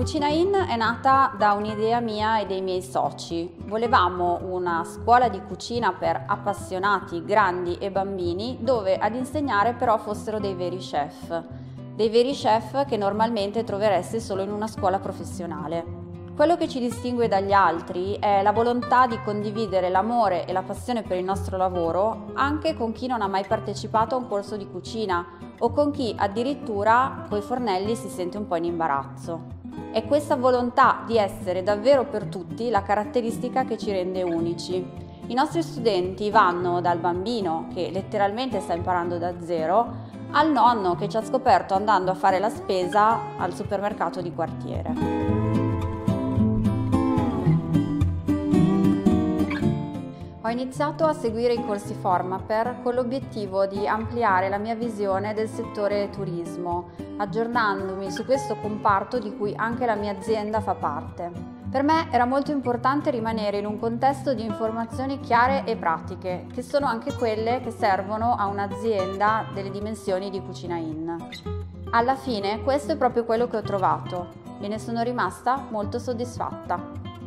Cucina In è nata da un'idea mia e dei miei soci. Volevamo una scuola di cucina per appassionati, grandi e bambini, dove ad insegnare però fossero dei veri chef. Dei veri chef che normalmente trovereste solo in una scuola professionale. Quello che ci distingue dagli altri è la volontà di condividere l'amore e la passione per il nostro lavoro anche con chi non ha mai partecipato a un corso di cucina o con chi addirittura coi fornelli si sente un po' in imbarazzo. È questa volontà di essere davvero per tutti la caratteristica che ci rende unici. I nostri studenti vanno dal bambino che letteralmente sta imparando da zero al nonno che ci ha scoperto andando a fare la spesa al supermercato di quartiere. Ho iniziato a seguire i corsi Formaper con l'obiettivo di ampliare la mia visione del settore turismo, aggiornandomi su questo comparto di cui anche la mia azienda fa parte. Per me era molto importante rimanere in un contesto di informazioni chiare e pratiche, che sono anche quelle che servono a un'azienda delle dimensioni di Cucina In. Alla fine questo è proprio quello che ho trovato e ne sono rimasta molto soddisfatta.